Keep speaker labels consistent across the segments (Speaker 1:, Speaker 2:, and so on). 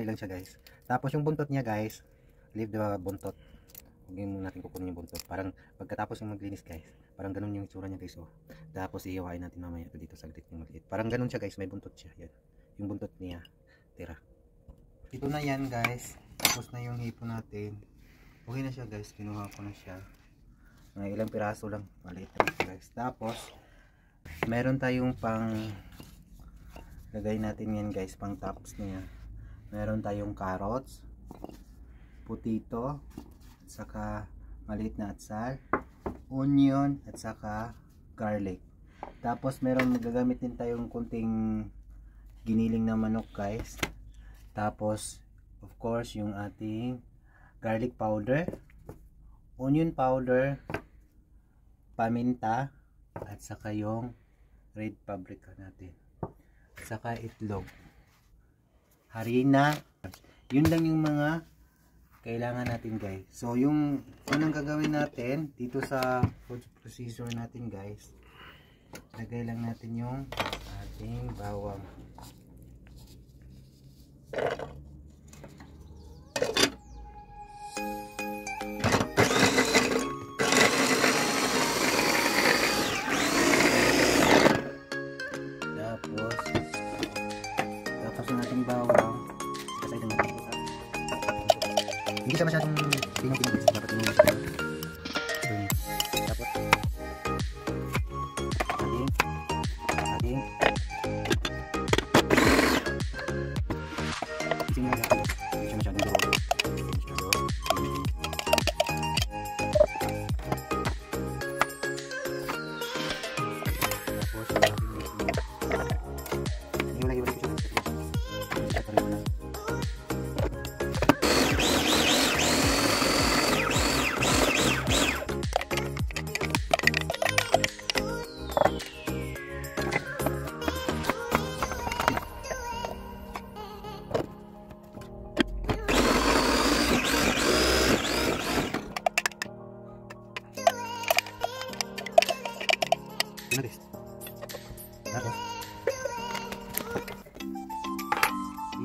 Speaker 1: madali lang siya guys. Tapos yung buntot niya guys, leave the buntot. Huwag mo natin kukunin yung buntot. Parang pagkatapos yung maglinis guys, parang ganun yung itsura niya guys. Oh. Tapos iiwain natin mamaya ito dito saglit yung maliit. Parang ganun siya guys, may buntot siya. Yan. Yung buntot niya. Tira. Ito na yan guys. Tapos na yung hipo natin. Okay na siya guys, kinuha ko na siya. Mga ilang piraso lang, maliit lang guys. Tapos, meron tayong pang lagay natin yan guys, pang tops niya. Meron tayong carrots, potato, at saka maliit na atsal, onion, at saka garlic. Tapos meron gagamit din tayong kunting giniling na manok guys. Tapos of course yung ating garlic powder, onion powder, paminta, at saka yung red paprika natin. At saka itlog. Harina. Yun lang yung mga kailangan natin guys. So yung unang gagawin natin dito sa food processor natin guys. Lagay lang natin yung ating bawang.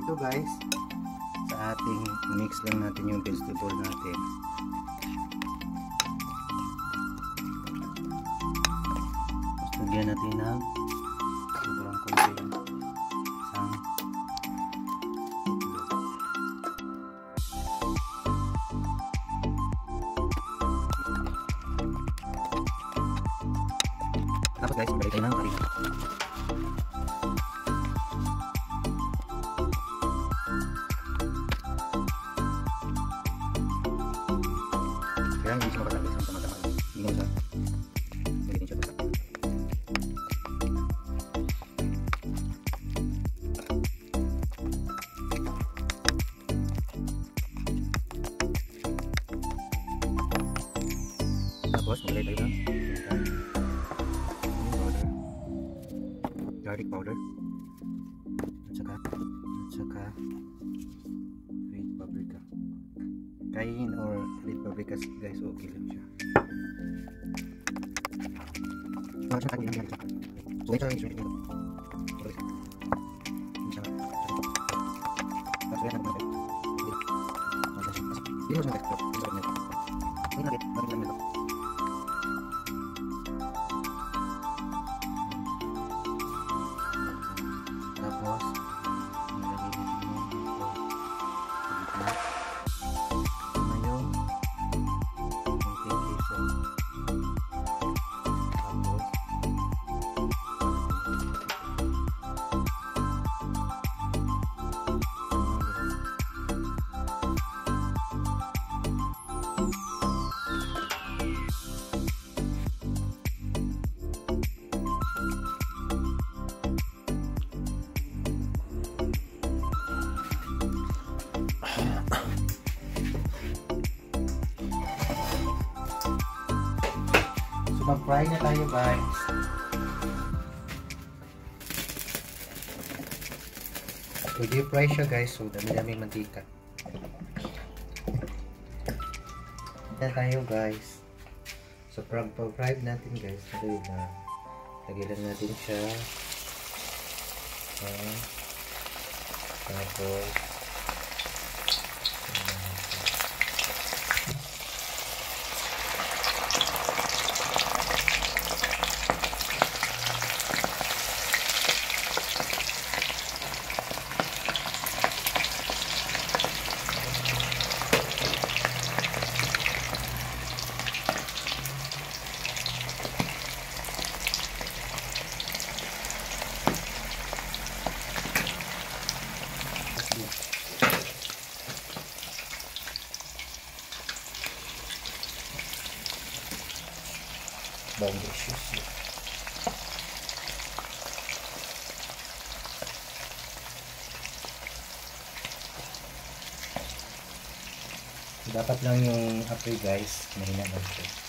Speaker 1: Dito guys. Sa ating mix lang natin yung vegetable natin. Lagyan natin ng sobrang konti yung isang tapos guys balik tayo ng harina Tapos, maglagay tayo ng onion powder. Garlic powder. At saka, at saka red paprika. Kain or red paprika guys okay lang siya. So siya tagin yan so ito yung shrimp nito siya tapos yan natin hindi. Mo siya natin ito ito nito hindi natin natin lang Mag-fry na tayo guys. So deep fry siya guys. So dami-dami mantika. Na tayo guys. So pag pag-fry natin guys. Madali na. Lagyan lang natin siya. Ah. tapos bone issues. Dapat lang yung apoy guys, mahina lang siya.